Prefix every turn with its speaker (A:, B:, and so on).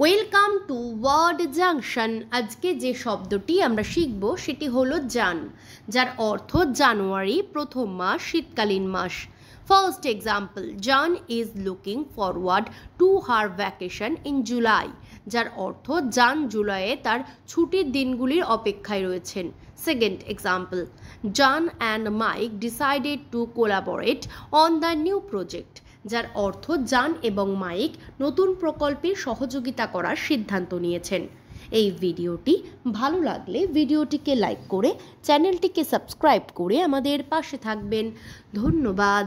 A: Welcome to word junction আজকে যে শব্দটি আমরা শিখব, সেটি হলো জান, যার অর্থ জানুয়ারি, প্রথম মাস, শীতকালীন মাস। First example Jan is looking forward to her vacation in July যার অর্থ জান জুলাইয়ে তার ছুটির দিনগুলির অপেক্ষায় রয়েছেন। Second example Jan and Mike decided to collaborate on the new project যার অর্থ জান এবং মাইক নতুন প্রকল্পে সহযোগিতা করার সিদ্ধান্ত নিয়েছেন। এই ভিডিওটি ভালো লাগলে ভিডিওটিকে লাইক করে চ্যানেলটিকে সাবস্ক্রাইব করে আমাদের পাশে থাকবেন। ধন্যবাদ।